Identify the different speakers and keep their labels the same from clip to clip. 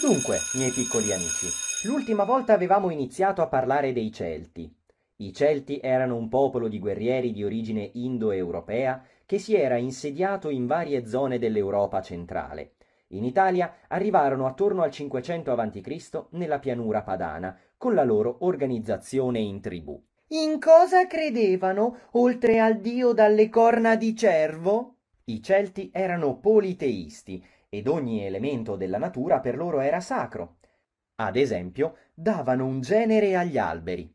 Speaker 1: Dunque, miei piccoli amici, l'ultima volta avevamo iniziato a parlare dei Celti. I Celti erano un popolo di guerrieri di origine indoeuropea che si era insediato in varie zone dell'Europa centrale. In Italia arrivarono attorno al 500 a.C. nella pianura padana, con la loro organizzazione in tribù.
Speaker 2: In cosa credevano, oltre al dio dalle corna di cervo?
Speaker 1: I Celti erano politeisti ed ogni elemento della natura per loro era sacro. Ad esempio, davano un genere agli alberi.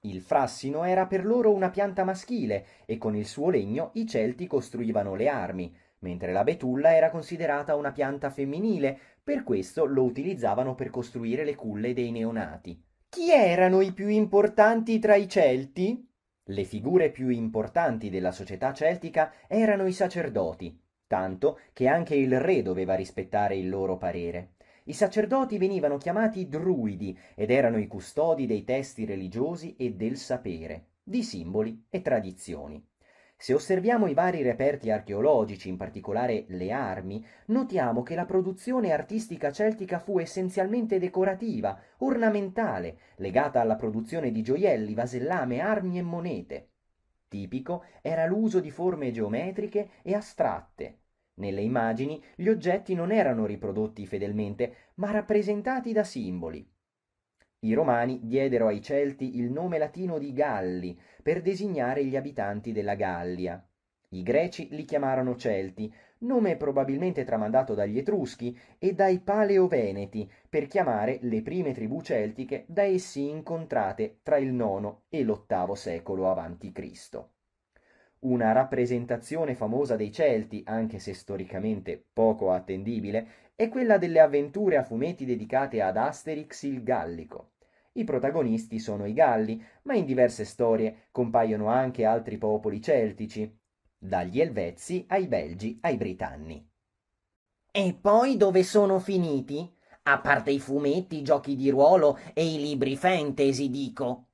Speaker 1: Il frassino era per loro una pianta maschile e con il suo legno i Celti costruivano le armi, mentre la betulla era considerata una pianta femminile, per questo lo utilizzavano per costruire le culle dei neonati.
Speaker 2: Chi erano i più importanti tra i Celti?
Speaker 1: Le figure più importanti della società celtica erano i sacerdoti, tanto che anche il re doveva rispettare il loro parere. I sacerdoti venivano chiamati druidi ed erano i custodi dei testi religiosi e del sapere, di simboli e tradizioni. Se osserviamo i vari reperti archeologici, in particolare le armi, notiamo che la produzione artistica celtica fu essenzialmente decorativa, ornamentale, legata alla produzione di gioielli, vasellame, armi e monete. Tipico era l'uso di forme geometriche e astratte, nelle immagini gli oggetti non erano riprodotti fedelmente, ma rappresentati da simboli. I romani diedero ai Celti il nome latino di Galli per designare gli abitanti della Gallia. I greci li chiamarono Celti, nome probabilmente tramandato dagli Etruschi e dai Paleoveneti per chiamare le prime tribù celtiche da essi incontrate tra il IX e l'VIII secolo a.C. Una rappresentazione famosa dei Celti, anche se storicamente poco attendibile, è quella delle avventure a fumetti dedicate ad Asterix il Gallico. I protagonisti sono i Galli, ma in diverse storie compaiono anche altri popoli celtici, dagli Elvezi ai Belgi ai Britanni.
Speaker 2: E poi dove sono finiti? A parte i fumetti, i giochi di ruolo e i libri fantasy, dico.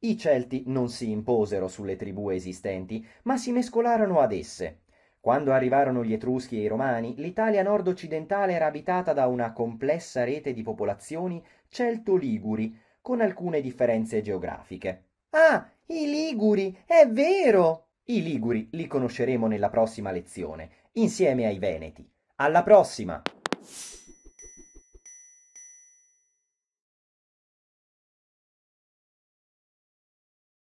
Speaker 1: I Celti non si imposero sulle tribù esistenti, ma si mescolarono ad esse. Quando arrivarono gli Etruschi e i Romani, l'Italia nord-occidentale era abitata da una complessa rete di popolazioni celto-liguri, con alcune differenze geografiche.
Speaker 2: Ah, i Liguri, è vero!
Speaker 1: I Liguri li conosceremo nella prossima lezione, insieme ai Veneti. Alla prossima!